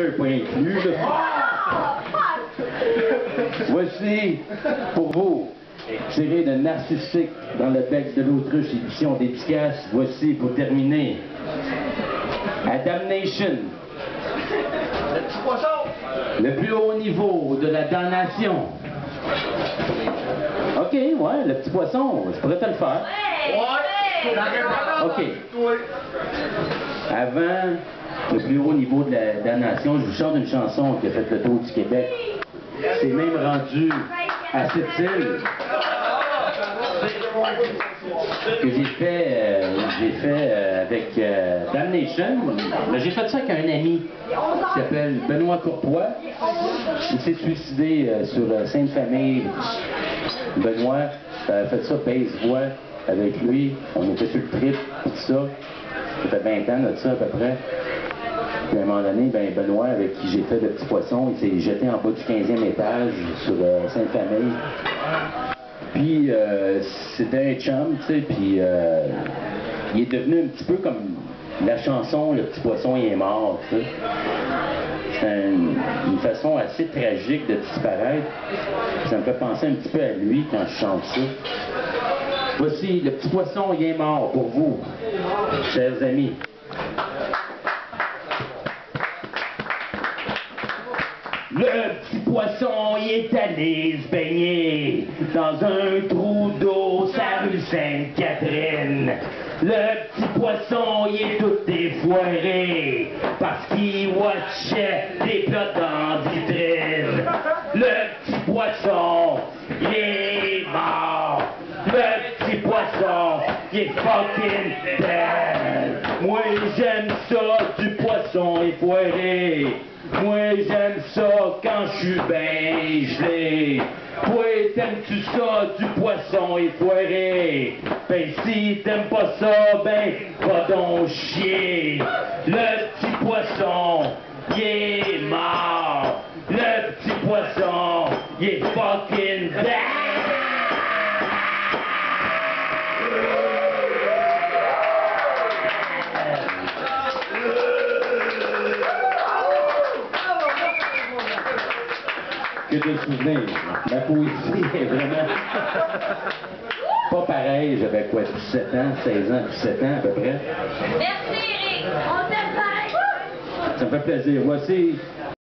crusher pas inclus. là. Voici pour vous, tiré de Narcissique dans le bec de l'autruche, édition dédicace. Voici pour terminer. À Damnation, Le petit poisson! le plus haut niveau de la damnation. OK, ouais, le petit poisson, je pourrais te le faire. Ouais! Ok. Avant le plus haut niveau de la damnation, je vous chante une chanson qui a fait le tour du Québec. C'est même rendu à cette île que j'ai fait, euh, fait euh, avec euh, Damnation. J'ai fait ça avec un ami qui s'appelle Benoît Courtois. Il s'est suicidé sur Sainte-Famille. Benoît fait ça, baisse voix avec lui. On était sur le trip, tout ça. Ça fait 20 ans de ça à peu près. Puis à un moment donné, ben Benoît, avec qui j'ai fait le petit poisson, il s'est jeté en bas du 15e étage sur euh, Sainte-Famille. Puis euh, c'était un chum, tu sais, puis euh, il est devenu un petit peu comme la chanson Le petit poisson il est mort, tu sais. C'est un- une façon assez tragique de disparaître. Ça me fait penser un petit peu à lui quand je chante ça. Voici Le petit poisson il est mort pour vous, chers amis. Le petit poisson il est allé se baigner dans un trou d'eau sa rue Sainte-Catherine. Le petit poisson il est tout défoiré parce qu'il watchait des plats dans vitrine. Le petit poisson il est mort. Le petit poisson il est fucking dead. Moi j'aime ça du poisson effoiré. Moi j'aime ça quand je suis ben gelé. Toi t'aimes-tu ça du poisson effoiré? Ben si t'aimes pas ça, ben va donc chier. Le petit poisson, il est mort. Le petit poisson, il est fucking dead. Que de souvenirs. La poésie est vraiment pas pareil. J'avais quoi, 17 ans, 16 ans, 17 ans à peu près. Merci Eric, on t'aime pareil. Ça me fait plaisir. Voici